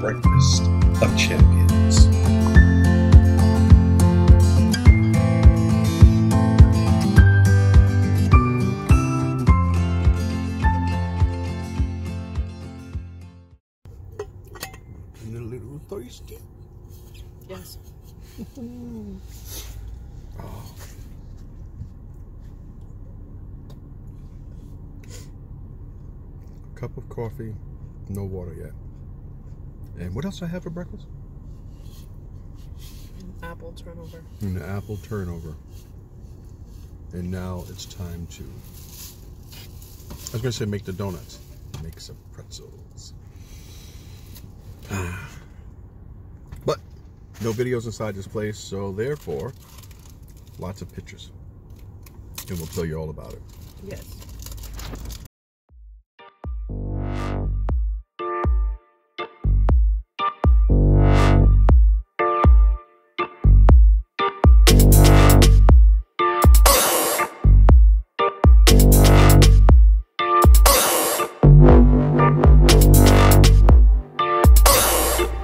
breakfast of champions. a little thirsty. Yes. Oh. Cup of coffee, no water yet. And what else I have for breakfast? An apple turnover. An apple turnover. And now it's time to. I was gonna say make the donuts. Make some pretzels. but no videos inside this place, so therefore, lots of pictures. And we'll tell you all about it. Yes.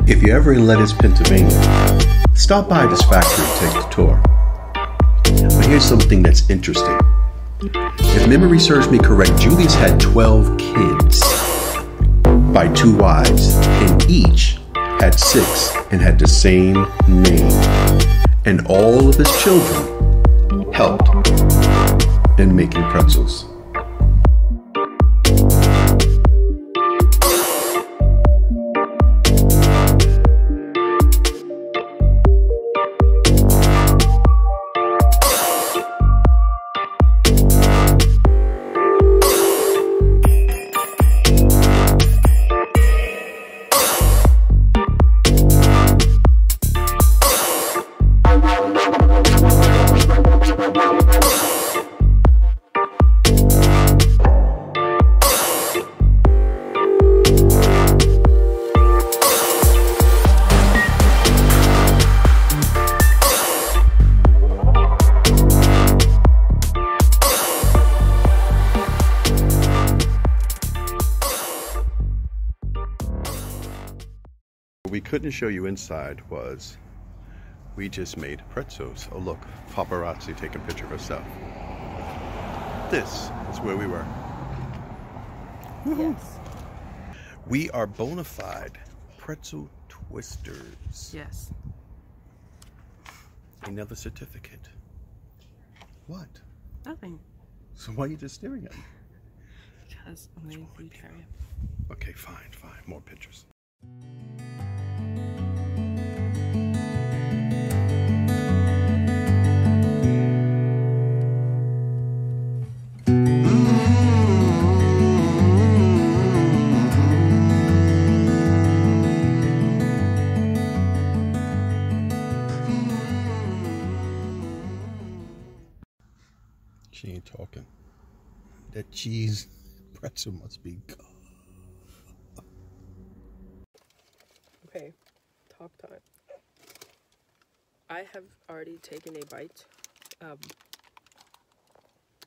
If you're ever in Lititz, Pennsylvania, stop by this factory and take the tour. But here's something that's interesting. If memory serves me correct, Julius had 12 kids by two wives, and each had six and had the same name. And all of his children helped in making pretzels. We couldn't show you inside was we just made pretzels. Oh look, paparazzi taking a picture of herself. This is where we were. Yes. We are bona fide pretzel twisters. Yes. Another certificate. What? Nothing. So why are you just staring at me? Because I'm waiting for you to hurry up. Okay, fine, fine. More pictures. Must be. Okay. Talk time. I have already taken a bite. Um,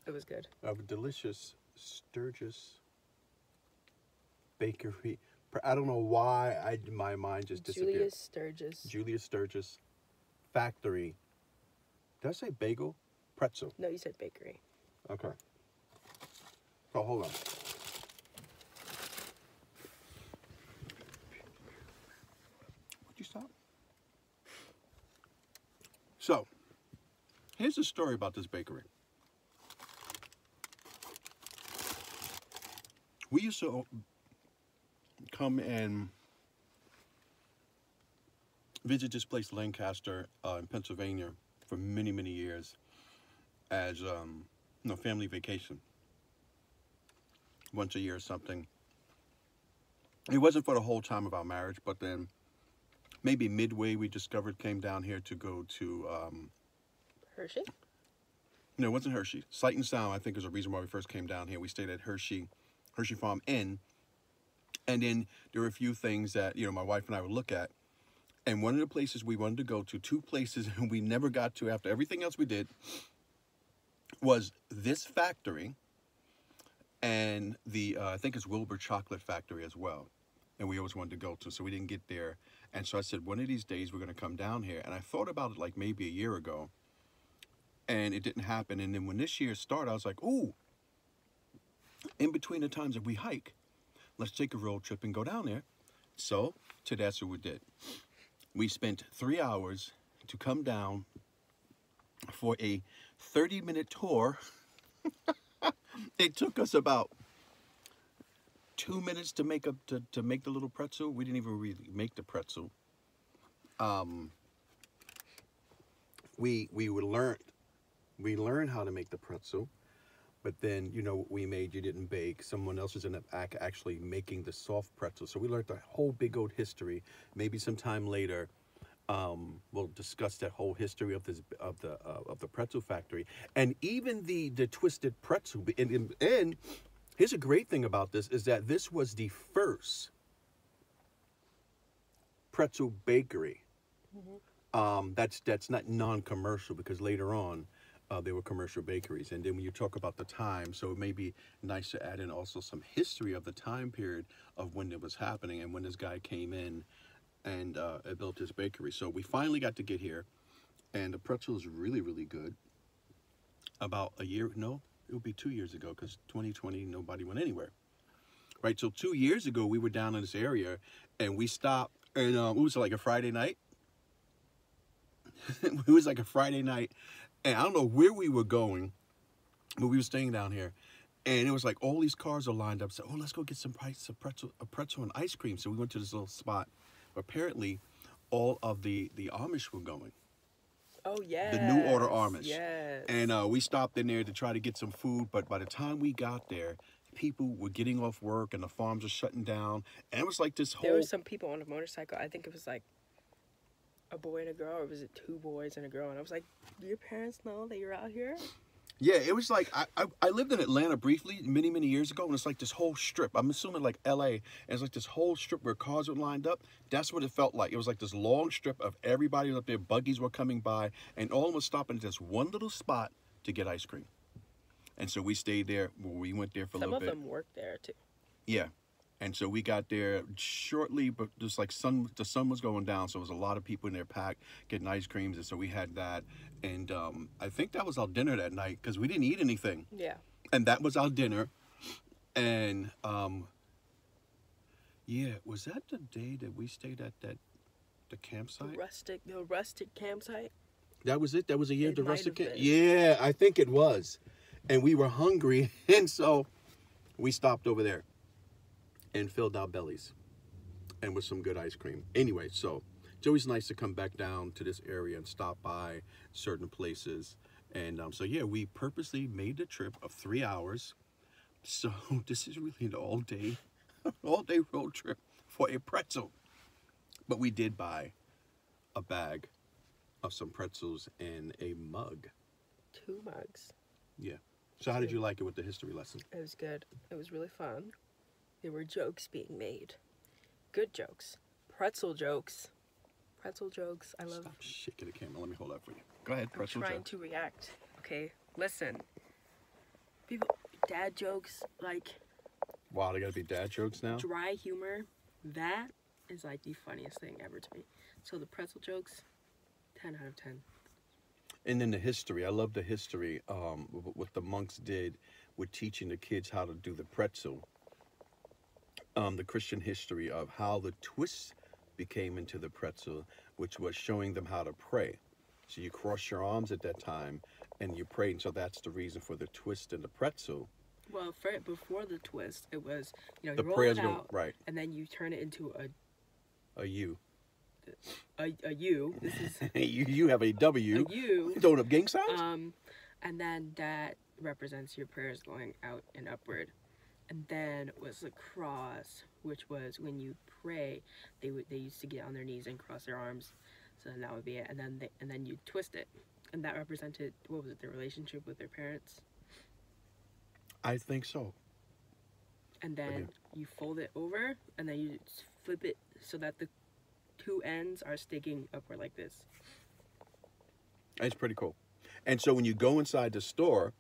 it was good. of delicious Sturgis Bakery. I don't know why I my mind just disappeared. Julius Sturgis. Julius Sturgis Factory. Did I say bagel? Pretzel. no, you said bakery. Okay. Oh, hold on. Would you stop? So, here's the story about this bakery. We used to come and visit this place, Lancaster, uh, in Pennsylvania, for many, many years as um, you know, family vacation. Once a year or something. It wasn't for the whole time of our marriage, but then maybe midway we discovered came down here to go to um, Hershey? no, it wasn't Hershey. Sight and Sound, I think, is a reason why we first came down here. We stayed at Hershey, Hershey Farm Inn. And then there were a few things that, you know, my wife and I would look at. And one of the places we wanted to go to, two places we never got to after everything else we did, was this factory and the, uh, I think it's Wilbur Chocolate Factory as well. and we always wanted to go to, so we didn't get there. And so I said, one of these days we're going to come down here. And I thought about it like maybe a year ago, and it didn't happen. And then when this year started, I was like, ooh, in between the times that we hike, let's take a road trip and go down there. So today that's what we did. We spent three hours to come down for a 30 minute tour. it took us about two minutes to make up to, to make the little pretzel. We didn't even really make the pretzel. Um, we we learned we learned how to make the pretzel, but then you know we made you didn't bake. Someone else was in the act actually making the soft pretzel. So we learned the whole big old history. Maybe sometime later. Um, we'll discuss that whole history of this of the uh, of the pretzel factory and even the the twisted pretzel and, and Here's a great thing about this is that this was the first pretzel bakery. Mm-hmm. Um, that's that's not non-commercial because later on uh, there were commercial bakeries. And then when you talk about the time, so it may be nice to add in also some history of the time period of when it was happening and when this guy came in and uh, built his bakery. So we finally got to get here, and the pretzel is really really good. About a year, no, it would be two years ago because 2020 nobody went anywhere. Right so two years ago we were down in this area and we stopped and um, it was like a friday night. It was like a friday night and i don't know where we were going but we were staying down here and it was like all these cars are lined up so oh let's go get some price of pretzel, a pretzel and ice cream. So we went to this little spot. Apparently all of the the amish were going Oh yeah. The New Order Amish. Yes. And uh, we stopped in there to try to get some food, but by the time we got there, people were getting off work and the farms were shutting down, and it was like this whole. There were some people on a motorcycle. I think it was like a boy and a girl, or was it two boys and a girl? And I was like, "Do your parents know that you're out here?" Yeah, it was like I, I, I lived in Atlanta briefly many many years ago, and it's like this whole strip. I'm assuming like L.A. And it's like this whole strip where cars were lined up. That's what it felt like. It was like this long strip of everybody was up there. Buggies were coming by, and all was stopping at this one little spot to get ice cream. And so we stayed there. We went there for Some a little bit. Some of them worked there too. Yeah, and so we got there shortly, but just like sun, the sun was going down, so it was a lot of people in there packed getting ice creams, and so we had that. And um, I think that was our dinner that night because we didn't eat anything. Yeah. And that was our dinner, and um, yeah, was that the day that we stayed at that the campsite? The rustic, the rustic campsite. That was it. That was a year It the rustic. Camp- yeah, I think it was, and we were hungry, and so we stopped over there and filled our bellies, and with some good ice cream. Anyway, so it's always nice to come back down to this area and stop by certain places, and um, so yeah, we purposely made the trip of three hours. So this is really an all day, all day road trip for a pretzel, but we did buy a bag of some pretzels and a mug. Two mugs. Yeah. So how did you like it with the history lesson? It was good. It was really fun. There were jokes being made. Good jokes. Pretzel jokes. Pretzel jokes. I love Stop shaking the camera. Let me hold that for you. Go ahead, Pretzel I'm trying joke. to react. Okay, listen. People dad jokes like Wow, they gotta be dad jokes now. dry humor. That is like the funniest thing ever to me. So the pretzel jokes, ten out of ten. And then the history. I love the history. Um, what the monks did with teaching the kids how to do the pretzel. Um, the Christian history of how the twist became into the pretzel, which was showing them how to pray. So you cross your arms at that time and you pray, and so that's the reason for the twist and the pretzel. Well, for, before the twist, it was you know The you roll prayers it go out, right. and then you turn it into a A U. a, a U. This is you you have a W. a U. Throwing up gang signs. Um, and then that represents your prayers going out and upward. And then was the cross, which was when you pray, they would they used to get on their knees and cross their arms. So then that would be it. And then they, and then you twist it, and that represented what was it? Their relationship with their parents. I think so. And then you fold it over, and then you flip it so that the two ends are sticking upward like this. It's pretty cool. And so when you go inside the store,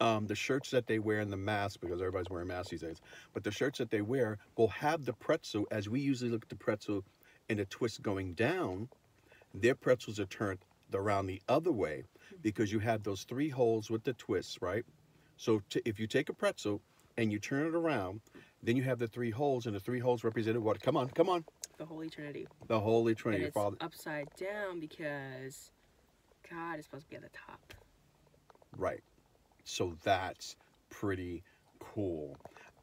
um, the shirts that they wear and the mask, because everybody's wearing masks these days, but the shirts that they wear will have the pretzel, as we usually look at the pretzel in a twist going down, their pretzels are turned around the other way because you have those three holes with the twists, right? So if you take a pretzel and you turn it around, then you have the three holes, and the three holes represented what? Come on, come on. The Holy Trinity. The Holy Trinity, and it's Father. upside down because God is supposed to be at the top. Right. So that's pretty cool.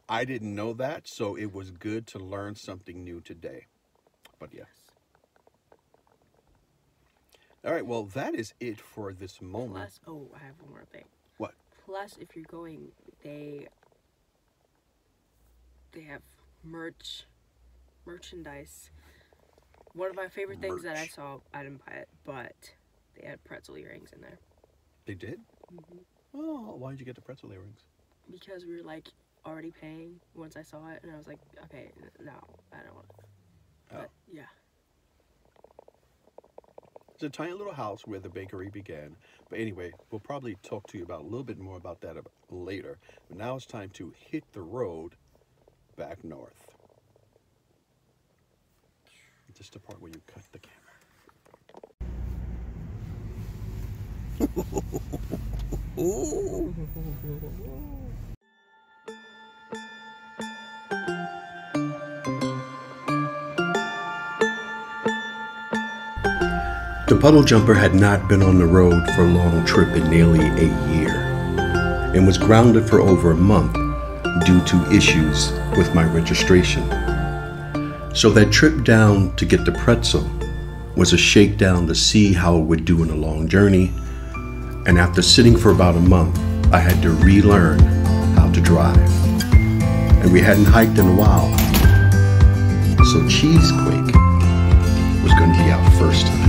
I didn't know that, so it was good to learn something new today. But yes. All right, well, that is it for this moment. Plus, oh, I have one more thing. What? Plus, if you're going, they they have merch, merchandise. One of my favorite things that I saw, I didn't buy it, but they had pretzel earrings in there They did? Mm-hmm. Oh, why did you get the pretzel earrings? because we were like already paying once I saw it, and I was like, okay, no, I don't want. it. Oh. But yeah, It's a tiny little house where the bakery began. But anyway, we'll probably talk to you about a little bit more about that later. But now it's time to hit the road back north. Just the part where you cut the camera. The puddle jumper had not been on the road for a long trip in nearly a year and was grounded for over a month due to issues with my registration. So that trip down to get the pretzel was a shakedown to see how it would do in a long journey. And after sitting for about a month, I had to relearn how to drive. And we hadn't hiked in a while. So Cheesequake was going to be our first.